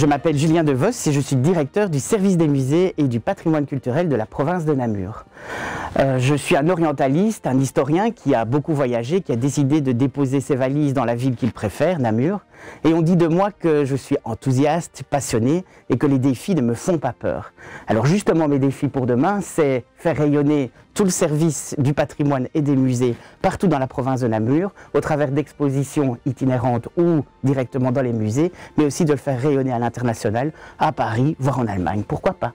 Je m'appelle Julien Devos et je suis directeur du service des musées et du patrimoine culturel de la province de Namur. Euh, je suis un orientaliste, un historien qui a beaucoup voyagé, qui a décidé de déposer ses valises dans la ville qu'il préfère, Namur. Et on dit de moi que je suis enthousiaste, passionné et que les défis ne me font pas peur. Alors justement, mes défis pour demain, c'est faire rayonner tout le service du patrimoine et des musées partout dans la province de Namur, au travers d'expositions itinérantes ou directement dans les musées, mais aussi de le faire rayonner à l'international, à Paris, voire en Allemagne. Pourquoi pas